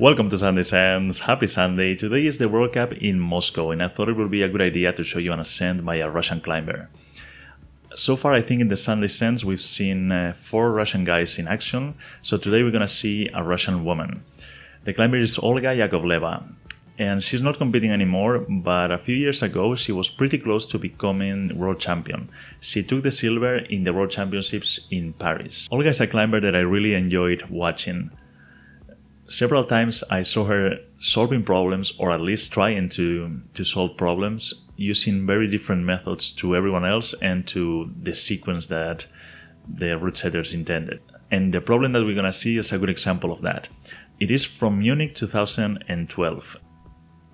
Welcome to Sunday Sends. Happy Sunday. Today is the World Cup in Moscow, and I thought it would be a good idea to show you an ascent by a Russian climber. So far, I think in the Sunday Sends we've seen uh, four Russian guys in action, so today we're gonna see a Russian woman. The climber is Olga Iakovleva, and she's not competing anymore, but a few years ago she was pretty close to becoming world champion. She took the silver in the world championships in Paris. Olga is a climber that I really enjoyed watching several times I saw her solving problems or at least trying to, to solve problems using very different methods to everyone else and to the sequence that the route setters intended. And the problem that we're gonna see is a good example of that. It is from Munich 2012.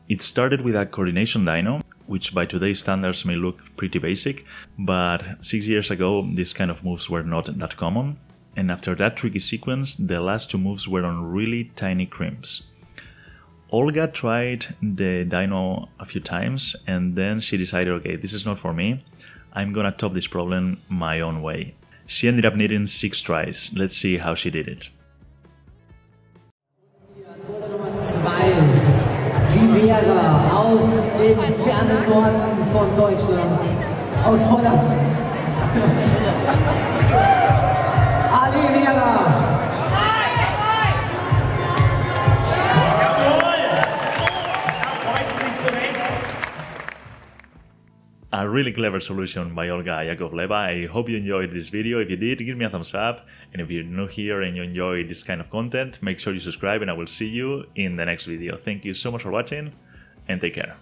It started with a coordination dyno, which by today's standards may look pretty basic, but six years ago these kind of moves were not that common and after that tricky sequence, the last two moves were on really tiny crimps. Olga tried the dyno a few times and then she decided, okay, this is not for me. I'm gonna top this problem my own way. She ended up needing six tries. Let's see how she did it. die Vera aus dem fernen Norden von Deutschland, aus Holland. A really clever solution by Olga Iakovleva. I hope you enjoyed this video. If you did, give me a thumbs up. And if you're new here and you enjoy this kind of content, make sure you subscribe and I will see you in the next video. Thank you so much for watching and take care.